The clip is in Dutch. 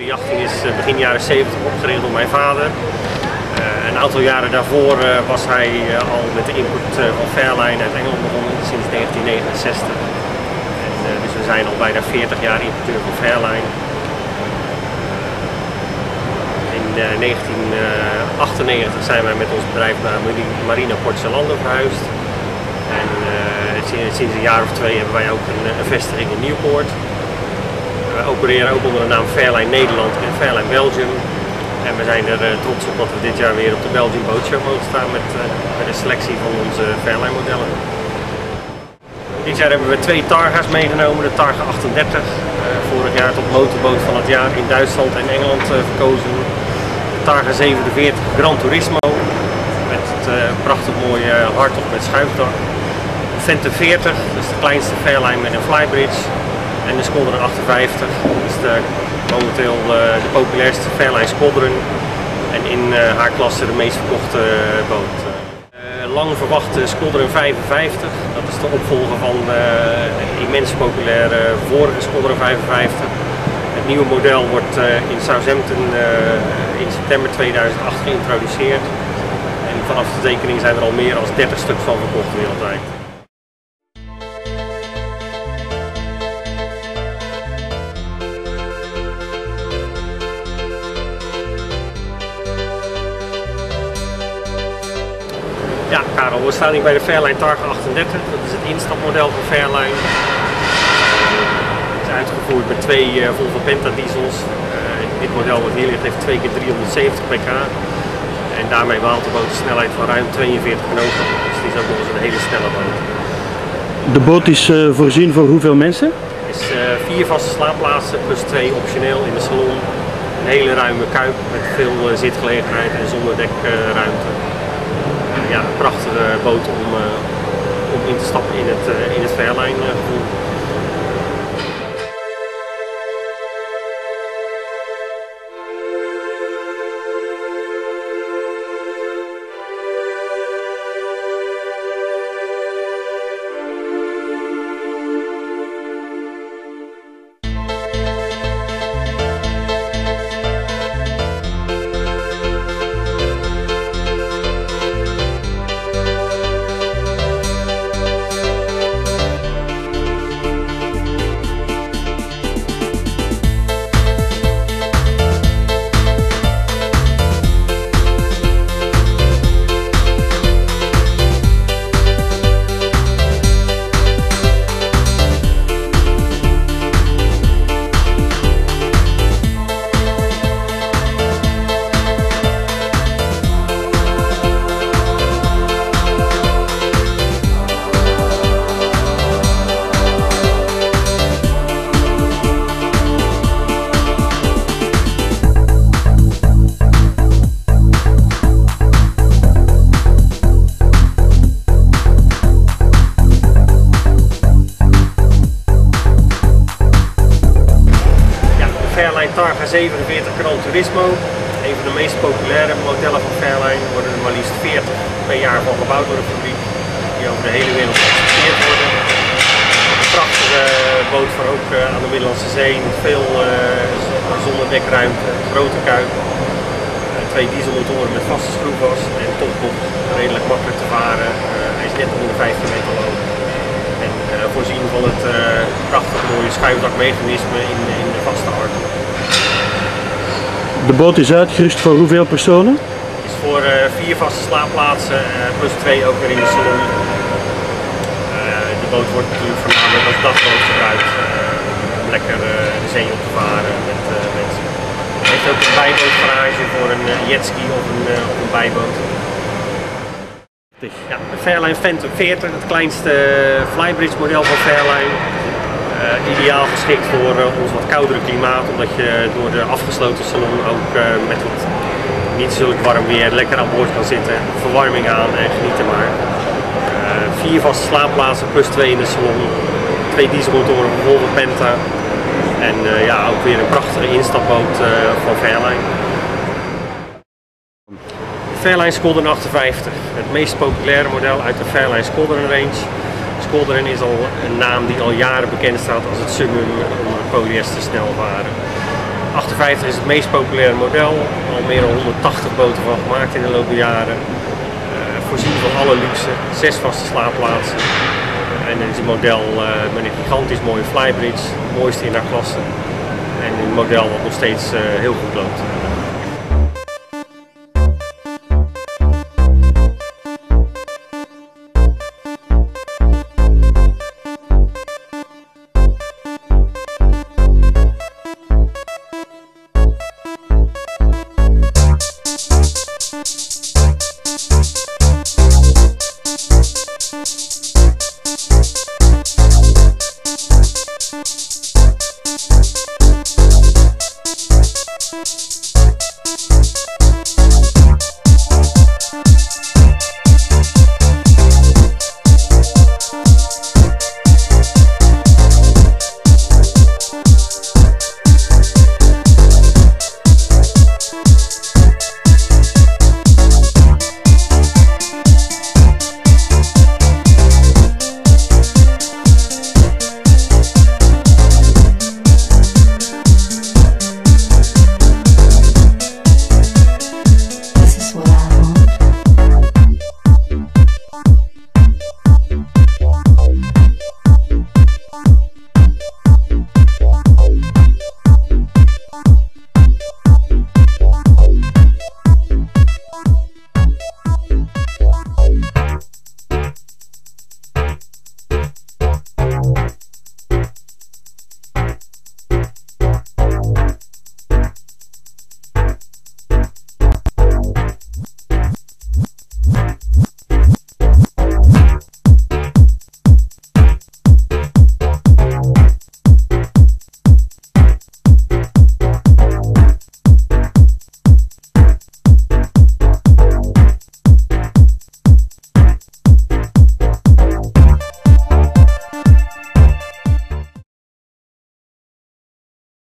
De jachting is eh, begin jaren 70 opgericht door mijn vader. Uh, een aantal jaren daarvoor uh, was hij al met de import van Fairline uit Engeland begonnen sinds 1969. En, dus we zijn al bijna 40 jaar importeur van Fairline. in 1998 zijn wij met ons bedrijf naar Marina Port verhuisd. En sinds een jaar of twee hebben wij ook een vestiging in Nieuwpoort. We opereren ook onder de naam Fairline Nederland en Fairline Belgium. En we zijn er uh, trots op dat we dit jaar weer op de Belgium Boat Show mogen staan met, uh, met een selectie van onze Fairline modellen. Dit jaar hebben we twee Targa's meegenomen, de Targa 38, uh, vorig jaar tot motorboot van het jaar in Duitsland en Engeland verkozen. De Targa 47 Gran Turismo, met het prachtig mooie hardtop met schuifdak. De Fente 40, dat is de kleinste Fairline met een flybridge en de Squadron 58. Dat is de, momenteel uh, de populairste Fairline Squadron en in uh, haar klasse de meest verkochte uh, boot. lang verwachte Squadron 55, dat is de opvolger van de immens populaire vorige Squadron 55. Het nieuwe model wordt in Southampton in september 2008 geïntroduceerd. En vanaf de tekening zijn er al meer dan 30 stuks van verkocht wereldwijd. Ja, Karel, we staan hier bij de Fairline Targa 38. Dat is het instapmodel van Fairline. Het is uitgevoerd met twee uh, Volvo Penta diesels. Uh, dit model wat hier ligt heeft 2 keer 370 pk. En daarmee behaalt de boot een snelheid van ruim 42 knopen. Dus die is ook nog eens een hele snelle boot. De boot is uh, voorzien voor hoeveel mensen? Het is vier vaste slaapplaatsen plus twee optioneel in de salon. Een hele ruime kuip met veel zitgelegenheid en zonderdekruimte ja, prachtige boot om, uh, om in te stappen in het, uh, in het gevoel. 47 Gran Turismo. Een van de meest populaire modellen van Fairline. Worden er maar liefst 40 per jaar van gebouwd door de fabriek. Die over de hele wereld geëxporteerd worden. Een prachtige boot voor ook uh, aan de Middellandse Zee. Met veel uh, zonnedekruimte, grote kuip. Twee dieselmotoren met vaste schroefwas en topkop. Redelijk makkelijk te varen. hij is net onder de 15 meter lang. En voorzien van het prachtig mooie schuifdakmechanisme in, in de vaste hart. De boot is uitgerust voor hoeveel personen? is voor uh, vier vaste slaapplaatsen uh, plus twee ook weer in de salon. Uh, de boot wordt natuurlijk voornamelijk als dagboot gebruikt om lekker de zee op te varen met mensen. Het heeft ook een bijbootgarage voor een jetski of een, of een bijboot. Ja, de Fairline Phantom 40, het kleinste flybridge model van Fairline. Uh, ideaal geschikt voor uh, ons wat koudere klimaat, omdat je door de afgesloten salon ook uh, met het niet zulk warm weer lekker aan boord kan zitten. Verwarming aan en genieten maar. vier vaste slaapplaatsen plus twee in de salon. Twee dieselmotoren van Volvo Penta. En ja, ook weer een prachtige instapboot van Fairline. Fairline Squadron 58, het meest populaire model uit de Fairline Squadron range. Squadron is al een naam die al jaren bekend staat als het summum onder polyester snelvaren. 58 is het meest populaire model, al meer dan 180 boten van gemaakt in de loop der jaren. Uh, voorzien van alle luxe, zes vaste slaapplaatsen. En het is een model uh, met een gigantisch mooie flybridge, het mooiste in haar klasse. En een model dat nog steeds uh, heel goed loopt.